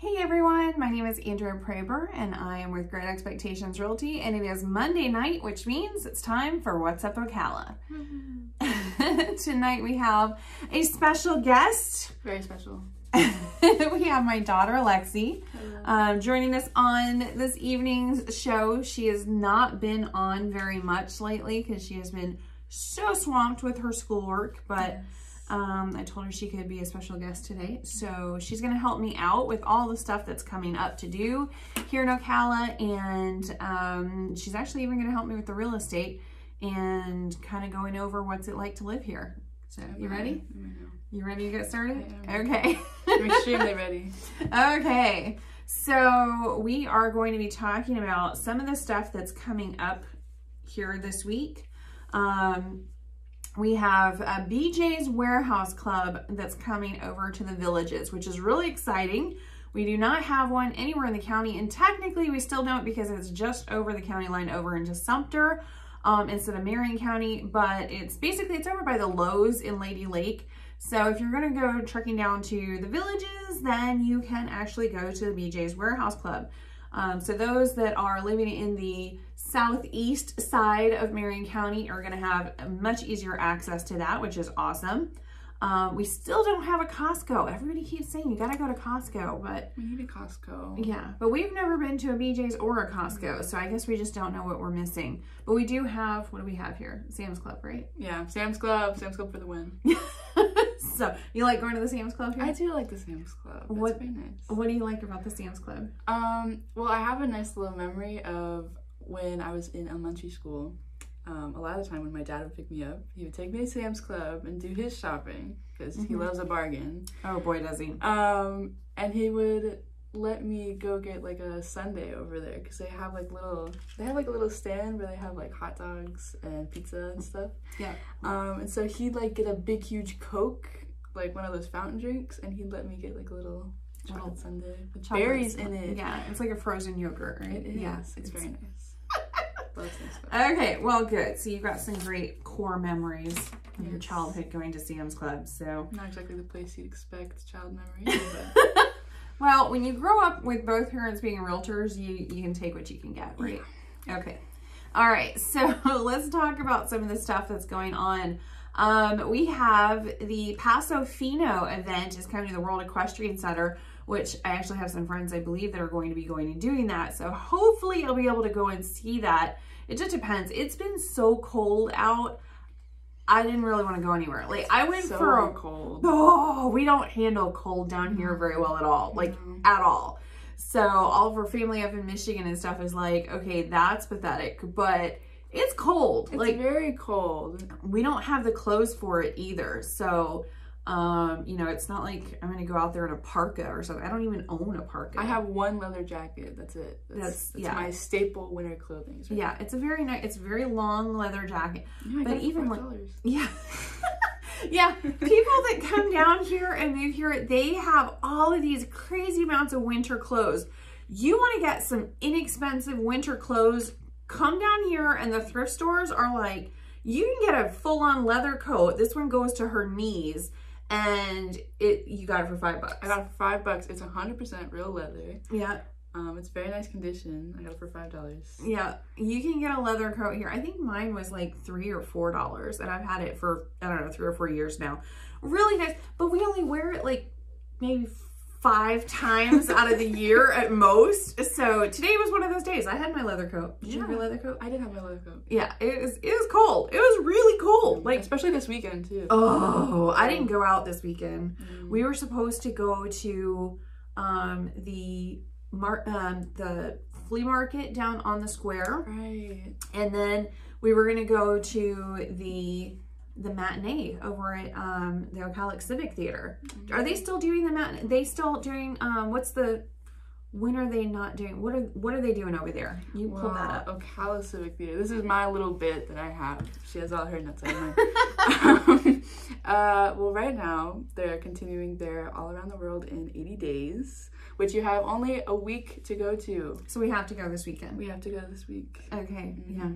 Hey everyone, my name is Andrea Proeber and I am with Great Expectations Realty and it is Monday night, which means it's time for What's Up Ocala. Tonight we have a special guest. Very special. we have my daughter Lexi um, joining us on this evening's show. She has not been on very much lately because she has been so swamped with her schoolwork, but Yes. Um, I told her she could be a special guest today. So she's going to help me out with all the stuff that's coming up to do here in Ocala. And um, she's actually even going to help me with the real estate and kind of going over what's it like to live here. So you ready? You ready to get started? Okay. I'm extremely ready. okay. So we are going to be talking about some of the stuff that's coming up here this week. Um, we have a BJ's Warehouse Club that's coming over to the villages, which is really exciting. We do not have one anywhere in the county, and technically we still don't because it's just over the county line over into Sumter um, instead of Marion County, but it's basically, it's over by the Lowe's in Lady Lake. So if you're gonna go trekking down to the villages, then you can actually go to the BJ's Warehouse Club. Um, so those that are living in the southeast side of Marion County are gonna have much easier access to that, which is awesome. Um, we still don't have a Costco. Everybody keeps saying you gotta go to Costco, but We need a Costco. yeah, but we've never been to a BJ's or a Costco, so I guess we just don't know what we're missing. But we do have, what do we have here? Sam's Club, right? Yeah, Sam's Club. Sam's Club for the win. so, you like going to the Sam's Club here? I do like the Sam's Club. That's What- very nice. What do you like about the Sam's Club? Um, well, I have a nice little memory of when I was in elementary school. Um, a lot of the time when my dad would pick me up, he would take me to Sam's Club and do his shopping because he Mhm. loves a bargain. Oh boy, does he. Um, and he would let me go get like a sundae over there because they have like little they have like a little stand where they have like hot dogs and pizza and stuff. Yeah. Um, and so he'd like get a big huge Coke, like one of those fountain drinks, and he'd let me get like a little chocolate Little sundae with Chocolate berries in it. Yeah, it's like a frozen yogurt, right? It is. Yeah, it's, very nice. Love Sam's Club. Okay, well, good. So you've got some great core memories of your childhood going to Sam's Club. So, Not exactly the place you'd expect child memories, but well, when you grow up with both parents being realtors, you you can take what you can get, right? Okay. All right. So let's talk about some of the stuff that's going on. Um, we have the Paso Fino event is coming to the World Equestrian Center, which I actually have some friends I believe that are going to be going and doing that. So hopefully I'll be able to go and see that. It just depends. It's been so cold out. I didn't really want to go anywhere. Like I went so for a cold. Oh, we don't handle cold down here very well at all. Like No. at all. So all of our family up in Michigan and stuff is like, okay, that's pathetic, but it's cold. It's like very cold. we don't have the clothes for it either. So um, you know, it's not like I'm gonna go out there in a parka or something. I don't even own a parka. I have one leather jacket. That's it. That's, That's- that's yeah. my staple winter clothing. It's yeah, it's a very nice it's a very long leather jacket. Yeah, But got it for even like- $5. Yeah. yeah. People that come down here and move here, they have all of these crazy amounts of winter clothes. You want to get some inexpensive winter clothes, come down here and the thrift stores are like, you can get a full-on leather coat. This one goes to her knees and it you got it for five bucks. I got it for five bucks. It's hundred percent real leather. yeah. Um, it's very nice condition. I got it for five dollars. Yeah, you can get a leather coat here. I think mine was like three or four dollars, and I've had it for I don't know three or four years now. Really nice, but we only wear it like maybe five times out of the year at most. So today was one of those days. I had my leather coat. Did you have your leather coat? I did have my leather coat. Yeah, it was it was cold. It was really cold. Like especially this weekend too. oh, I didn't go out this weekend. Mm. We were supposed to go to um the mar- um the flea market down on the square. Right. and then we were gonna go to the the matinee over at um the Ocala Civic Theater. Are they still doing the matinee? They still doing um what's the when are they not doing what are what are they doing over there? You pull that up. Ocala Civic Theater. This is my little bit that I have. She has all her nuts on mine. uh, well, right now they're continuing their All Around the World in 80 Days, which you have only a week to go to. So we have to go this weekend. We have to go this week. Okay, yeah.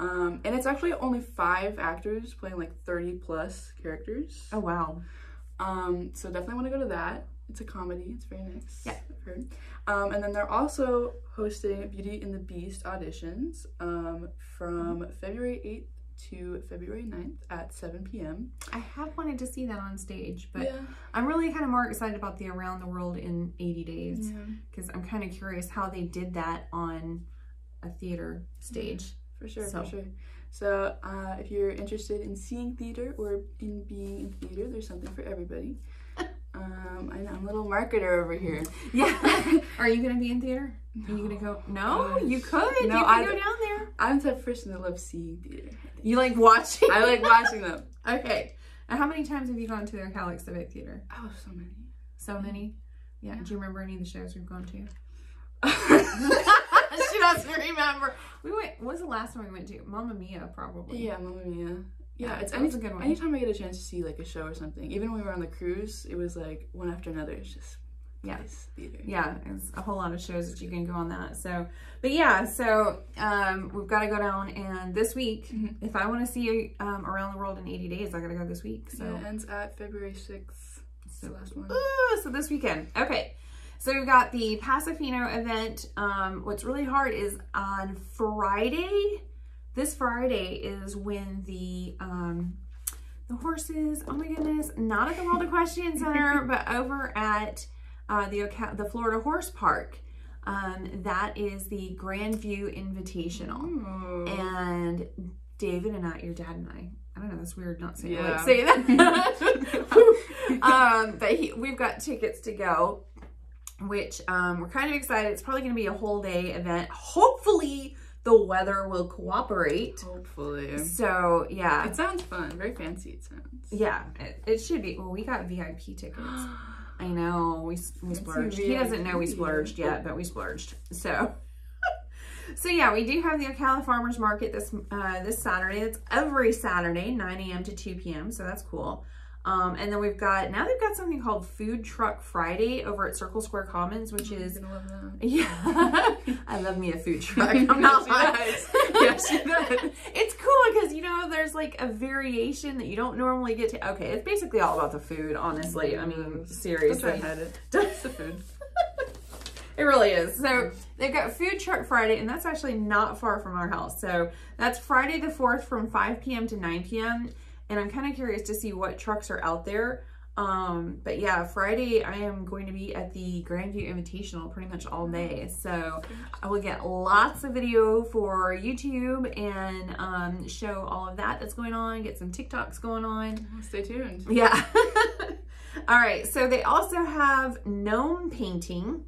Um, and it's actually only five actors playing like 30 plus characters. Oh wow. Um, so definitely want to go to that. It's a comedy. It's very nice. Yeah. I've heard. Um, and then they're also hosting Beauty and the Beast auditions um, from February 8th to February 9th at 7 p.m. I have wanted to see that on stage, but yeah. I'm really kind of more excited about the Around the World in 80 Days yeah. because I'm kind of curious how they did that on a theater stage. For sure, So- for sure. So, uh, if you're interested in seeing theater or in being in theater, there's something for everybody. um, I know, I'm a little marketer over here. Yeah. Are you going to be in theater? Are you going to go? No, Gosh. you could. No, you could I- go down there. I'm the type of person that loves seeing theater. You like watching? I like watching them. Okay. And how many times have you gone to the Ocala Civic Theater? Oh, so many. So many? Yeah. Yeah. Do you remember any of the shows we've gone to? she doesn't remember. We went. What was the last one we went to? Mamma Mia, probably. Yeah, Mamma Mia. Yeah, Yeah, it's any, a good one. anytime I get a chance to see like a show or something. Even when we were on the cruise, it was like one after another. It's just Yeah. nice theater. Yeah, it's a whole lot of shows that you can go on that. So, but yeah, so um, we've got to go down, and this week, Mhm. if I want to see um, around the world in 80 days, I got to go this week. So, So it ends at February 6th. It's the last one. Ooh, so this weekend. Okay. So we've got the Paso Fino event. Um, what's really hard is on Friday, this Friday is when the um, the horses, oh my goodness, not at the World Equestrian Center, but over at uh, the, Oca- the Florida Horse Park. Um, that is the Grandview Invitational. Ooh. And David and I, your dad and I, I don't know, that's weird not saying Yeah. like say that. um, but he, we've got tickets to go, which um, we're kind of excited. It's probably going to be a whole day event. Hopefully, the weather will cooperate. Hopefully. So yeah, It sounds fun. Very fancy, it sounds. yeah, it, it should be. Well, we got VIP tickets. I know we we splurged. He doesn't know we splurged yet, but we splurged. So, so yeah, we do have the Ocala Farmers Market this uh, this Saturday. It's every Saturday, 9 a.m. to 2 p.m. So that's cool. Um, and then we've got now they've got something called Food Truck Friday over at Circle Square Commons, which is You're love that. yeah, I love me a food truck. I'm not Yes. Yes. It's cool because you know there's like a variation that you don't normally get to. Okay, it's basically all about the food, honestly. I mean, seriously. it. It's the food. It really is. So they've got Food Truck Friday, and that's actually not far from our house. So that's Friday the 4th from 5 p.m. to 9 p.m. And I'm kind of curious to see what trucks are out there. Um, but yeah, Friday I am going to be at the Grandview Invitational pretty much all day. So I will get lots of video for YouTube and um, show all of that that's going on, get some TikToks going on. Stay tuned. Yeah. All right. So they also have gnome painting.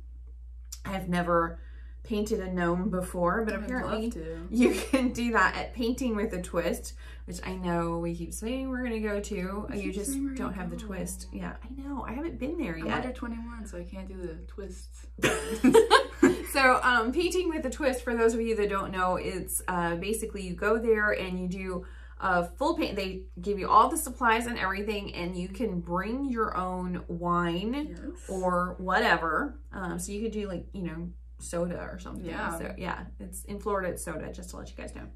I've never painted a gnome before, but I'd apparently you can do that at Painting with a Twist, which I know we keep saying we're going to go to. We You just don't have the twist. Yeah, I know. I haven't been there I'm yet. under 21, so I can't do the twists. so um, painting with a twist for those of you that don't know it's uh, basically you go there and you do a full paint they give you all the supplies and everything and you can bring your own wine yes. or whatever um, so you could do like you know soda or something Yeah. so yeah it's in florida it's soda just to let you guys know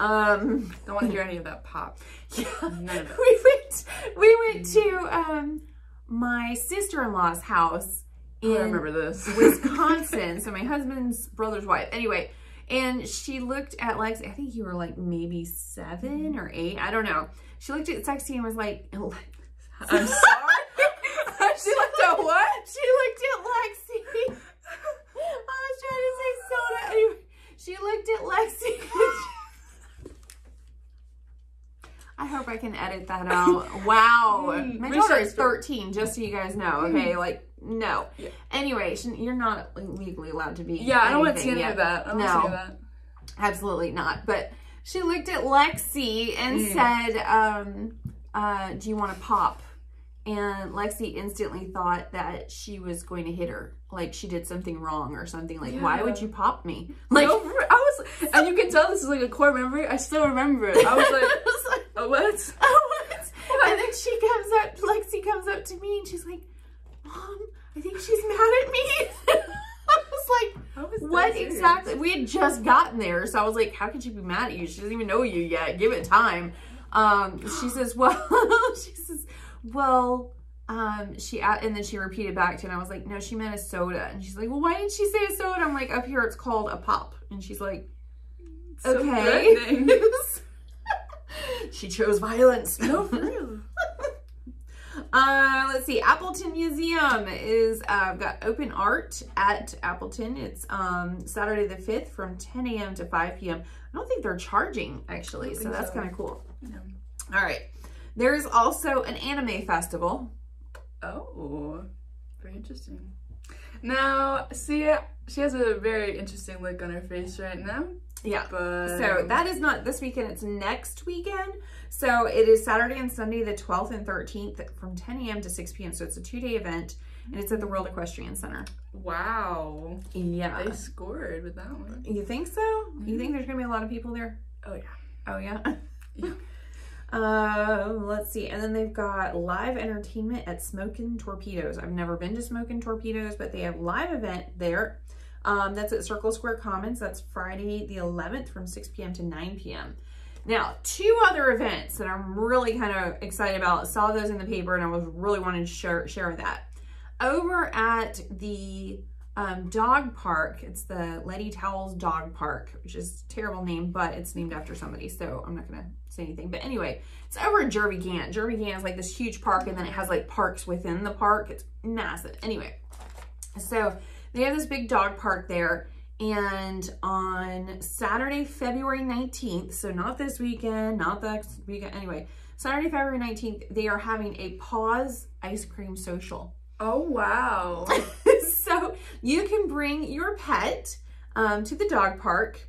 um Don't want to hear any of that pop. yeah None of it. we went we went to um my sister-in-law's house Oh, I in remember this. Wisconsin. so my husband's brother's wife. Anyway, and she looked at Lexi. I think you were like maybe seven or eight. I don't know. She looked at Sexy and was like, I'm sorry. she looked at what? She looked at Lexi. I was trying to say soda. Anyway, she looked at Lexi. I hope I can edit that out. Wow. Mm, My daughter is 13, just so you guys know, okay? Like, no. Yeah. Anyway, you're not legally allowed to be. yeah, I don't want to see any of that. I don't want to see No. that. Absolutely not. But she looked at Lexi and Mm. said, um, uh, do you want to pop? And Lexi instantly thought that she was going to hit her. Like she did something wrong or something. Like, why would you pop me? Like, No, I was, and you can tell this is like a core memory. I still remember it. I was like, I was like, oh, what? oh, what? And then she comes up, Lexi comes up to me and she's like, Mom, I think she's mad at me. I was like, was What serious? exactly? We had just gotten there, so I was like, "How could she be mad at you? She doesn't even know you yet. Give it time." Um, she says, "Well," she says, "Well, um, she and then she repeated back to and I was like, no, she meant a soda. And she's like, well, why didn't she say a soda? I'm like, up here it's called a pop. And she's like, okay. threatening. She chose violence. no, for real. Uh, let's see. Appleton Museum is uh, got open art at Appleton. It's um, Saturday the 5th from 10 a.m. to 5 p.m. I don't think they're charging actually, so that's so. kind of cool. No. All right. There's also an anime festival. Oh, very interesting. Now, see, she has a very interesting look on her face right now, Yeah. but So that is not this weekend, it's next weekend. So it is Saturday and Sunday, the 12th and 13th from 10 a.m. to 6 p.m. So it's a two day event and it's at the World Equestrian Center. wow, Yeah. they scored with that one. You think so? You think there's gonna be a lot of people there? Oh yeah. Oh yeah. Yeah. Um, let's see. And then they've got live entertainment at Smokin' Torpedoes. I've never been to Smokin' Torpedoes, but they have live event there. Um, that's at Circle Square Commons. That's Friday the 11th from 6 p.m. to 9 p.m. Now, two other events that I'm really kind of excited about. Saw those in the paper and I was really wanting to share, share that. Over at the um, dog park, it's the Letty Towles Dog Park, which is a terrible name, but it's named after somebody, so I'm not going to say anything. But anyway, it's over at Jervey Gantt. Jervey Gantt is like this huge park, and then it has like parks within the park. It's massive. Anyway, so they have this big dog park there. And on Saturday, February 19th, so not this weekend, not the next weekend, anyway, Saturday, February 19th, they are having a paws ice cream social. Oh wow. so you can bring your pet um, to the dog park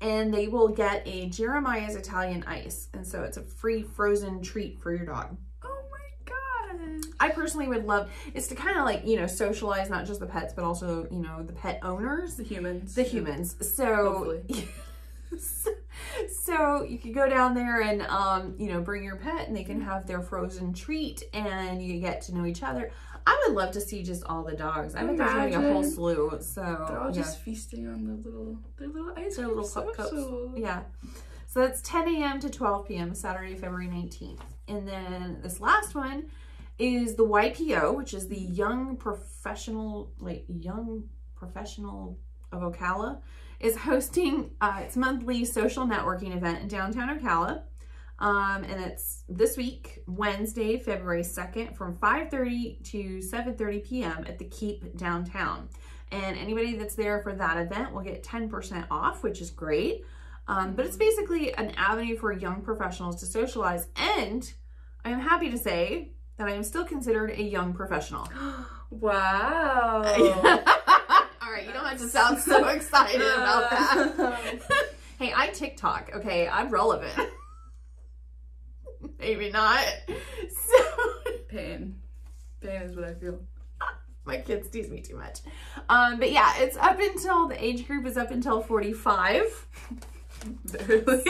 and they will get a Jeremiah's Italian ice. And so it's a free frozen treat for your dog. I personally would love, it's to kind of like, you know, socialize not just the pets, but also, you know, the pet owners, The humans. the humans. So, so you could go down there and, um, you know, bring your pet and they can have their frozen treat and you get to know each other. I would love to see just all the dogs. I bet there's gonna be a whole slew. So They're all yeah. just feasting on the little, their little ice Their little cup cups. Yeah. So that's 10 a.m. to 12 p.m. Saturday, February 19th. And then this last one is the YPO, which is the Young Professional, like Young Professional of Ocala, is hosting uh, its monthly social networking event in downtown Ocala. Um, and it's this week, Wednesday, February 2nd from 5.30 to 7.30 p.m. at the Keep downtown. And anybody that's there for that event will get 10% off, which is great. Um, but it's basically an avenue for young professionals to socialize. And I am happy to say that I am still considered a young professional. Wow. All right, you don't have to sound so excited about that. hey, I TikTok, okay? I'm relevant. Maybe not. So, Pain. Pain is what I feel. my kids tease me too much. Um, but yeah, it's up until, the age group is up until 45. Barely.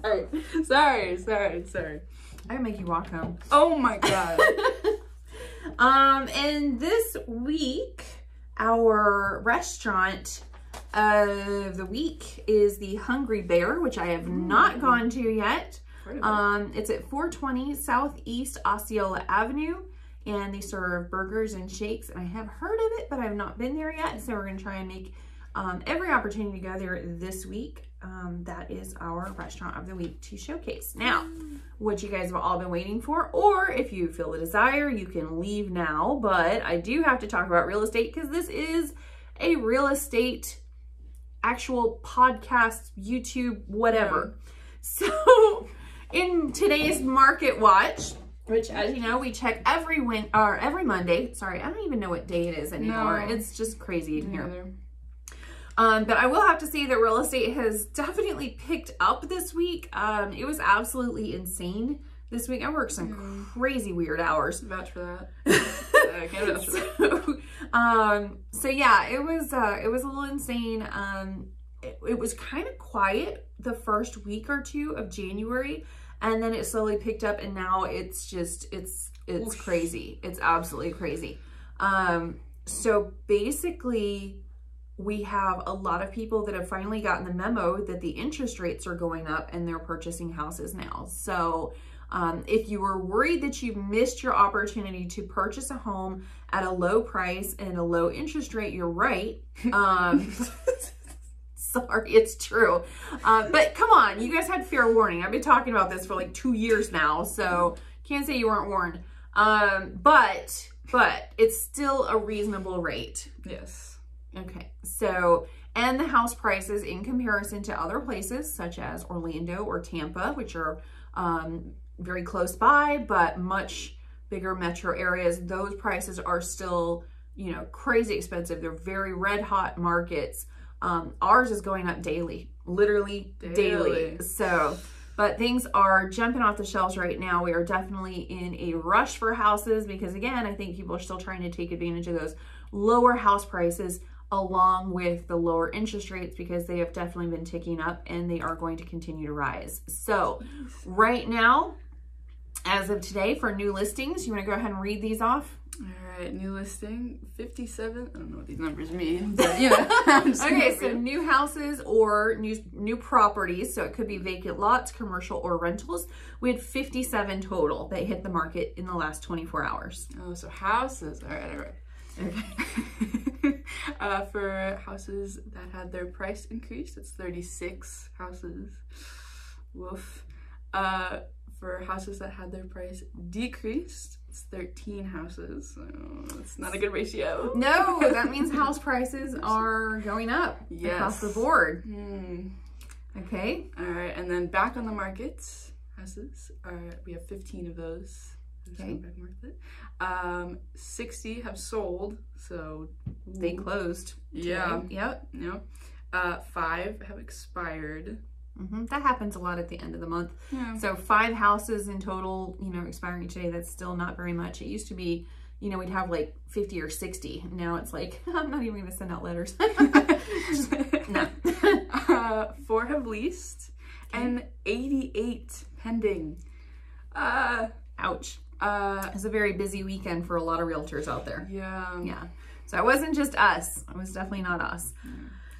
sorry. Sorry, sorry, sorry. I can make you walk home. Oh my god. um, and this week, our restaurant of the week is the Hungry Bear, which I have not gone to yet. Heard of it. Um, it's at 420 Southeast Osceola Avenue, and they serve burgers and shakes. And I have heard of it, but I've not been there yet. So we're gonna try and make um, every opportunity to go there this week. Um, that is our restaurant of the week to showcase. Now, what you guys have all been waiting for, or if you feel the desire, you can leave now. But I do have to talk about real estate because this is a real estate actual podcast, YouTube, whatever. So, in today's Market Watch, which as you know, we check every win or every Monday. Sorry, I don't even know what day it is anymore. No. It's just crazy in here. Um, but I will have to say that real estate has definitely picked up this week. Um, it was absolutely insane this week. I worked some crazy weird hours. Vouch for that. I can't vouch for that. so, um, so yeah, it was uh, it was a little insane. Um, it, it was kind of quiet the first week or two of January, and then it slowly picked up, and now it's just it's it's Whoosh. crazy. It's absolutely crazy. Um, so basically, we have a lot of people that have finally gotten the memo that the interest rates are going up, and they're purchasing houses now. So. Um, if you were worried that you missed your opportunity to purchase a home at a low price and a low interest rate, you're right. Um, sorry, it's true. Uh, but come on, you guys had fair warning. I've been talking about this for like two years now, so can't say you weren't warned. Um, but, but it's still a reasonable rate. Yes. Okay, so, and the house prices in comparison to other places such as Orlando or Tampa, which are um, very close by, but much bigger metro areas, those prices are still, you know, crazy expensive. They're very red hot markets. Um, ours is going up daily, literally daily. Daily. So, but things are jumping off the shelves right now. We are definitely in a rush for houses because, again, I think people are still trying to take advantage of those lower house prices along with the lower interest rates because they have definitely been ticking up and they are going to continue to rise. So, right now, as of today, for new listings, you want to go ahead and read these off? All right, new listing 57. I don't know what these numbers mean, but you know. I'm just Okay, so new houses or new new properties, so it could be vacant lots, commercial or rentals. We had 57 total that hit the market in the last 24 hours. Oh, so houses. All right, all right. Okay. uh, for houses that had their price increased, it's 36 houses. Woof. Uh, for houses that had their price decreased, it's 13 houses. So it's not a good ratio. No, that means house prices are going up across the board. Hmm. Okay. All right, and then back on the market, houses are we have 15 of those. Okay. going back market. Um, 60 have sold, so They closed. yeah, today. Yep. Uh, five have expired. hmm That happens a lot at the end of the month. Yeah. So five houses in total, you know, expiring today. That's still not very much. It used to be, you know, we'd have like 50 or 60. Now it's like, I'm not even going to send out letters. no. uh, four have leased, and 88 pending. Uh, Ouch. uh, It's a very busy weekend for a lot of realtors out there. yeah. Yeah. So it wasn't just us. It was definitely not us.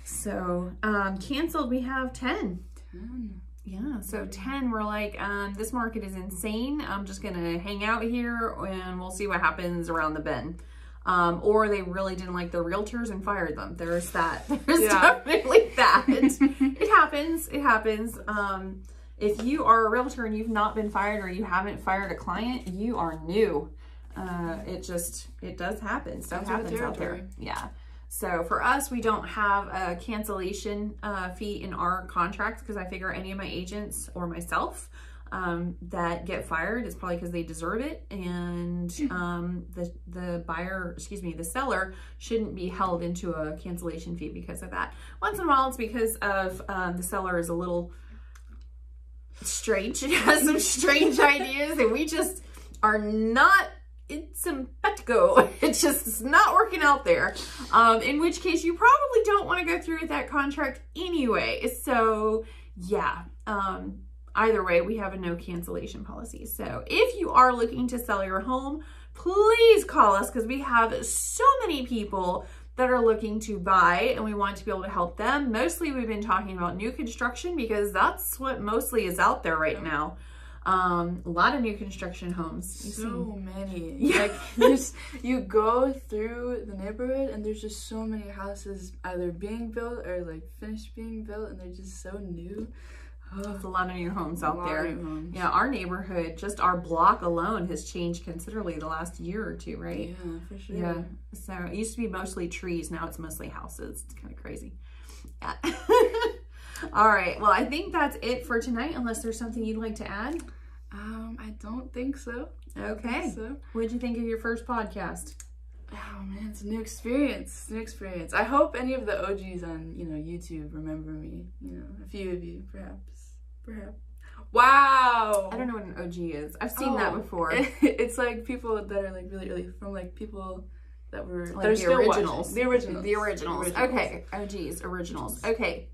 So um, canceled, we have 10. 10. Yeah, so 10, we're like, um, this market is insane. I'm just going to hang out here and we'll see what happens around the bend. Um, or they really didn't like the realtors and fired them. There's that. There's Yeah. definitely that. it happens. It happens. Um, if you are a realtor and you've not been fired or you haven't fired a client, you are new. Uh, it just, it does happen. Stuff Comes with the happens out there. Yeah. So for us, we don't have a cancellation uh, fee in our contracts because I figure any of my agents or myself um, that get fired is probably because they deserve it, and um, the the buyer, excuse me, the seller shouldn't be held into a cancellation fee because of that. Once in a while, it's because of um, the seller is a little strange. It has some strange ideas, and we just are not it's simpatico. It's just it's not working out there. Um, in which case, you probably don't want to go through with that contract anyway. So, yeah. Um, either way, we have a no cancellation policy. So, if you are looking to sell your home, please call us because we have so many people that are looking to buy and we want to be able to help them. Mostly, we've been talking about new construction because that's what mostly is out there right now. Um, a lot of new construction homes. So many. Yeah. Like you just you go through the neighborhood and there's just so many houses either being built or like finished being built and they're just so new. Oh, There's a lot of new homes a out there. homes. Yeah, our neighborhood, just our block alone has changed considerably the last year or two, right? Yeah, for sure. Yeah. So it used to be mostly trees, now it's mostly houses. It's kind of crazy. Yeah. All right. Well, I think that's it for tonight, unless there's something you'd like to add. Um, I don't think so. Don't think Okay. So. What'd you think of your first podcast? Oh man, it's a new experience. It's a new experience. I hope any of the OGs on you know YouTube remember me. You know, a few of you, perhaps, perhaps. Wow. I don't know what an OG is. I've seen that Oh, before. it's like people that are like really early from like people that were Like that are the originals. The originals. The originals. Okay. OGs, originals. Okay.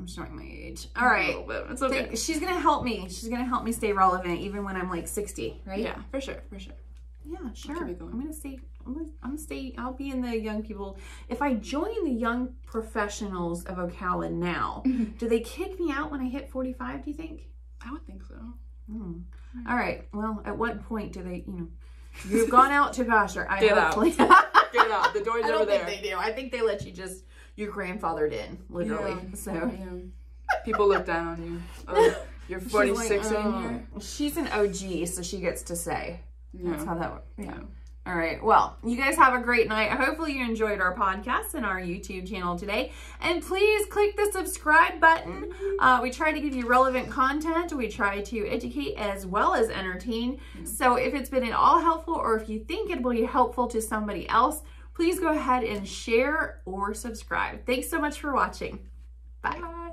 I'm showing my age. All right. A little bit. It's okay. She's gonna help me. She's gonna help me stay relevant even when I'm like 60, right? Yeah, for sure, for sure. Yeah, sure. going. I'm gonna stay. I'm gonna, I'm gonna stay. I'll be in the young people. If I join the young professionals of Ocala now, Mm-hmm. do they kick me out when I hit 45? Do you think? I would think so. Mm. All right. Well, at what point do they, you know, you've gone out to pasture. I Get out. Get out. The door's I over don't there. think they do. I think they let you just, you're grandfathered in, literally. Yeah. So. Yeah. People look down on you. Oh, you're 46 like, in "Oh." here. She's an OG, so she gets to say. That's how that works. Yeah. Yeah. All right. Well, you guys have a great night. Hopefully you enjoyed our podcast and our YouTube channel today. And please click the subscribe button. Uh, we try to give you relevant content. We try to educate as well as entertain. So if it's been at all helpful or if you think it will be helpful to somebody else, please go ahead and share or subscribe. Thanks so much for watching. Bye. Bye.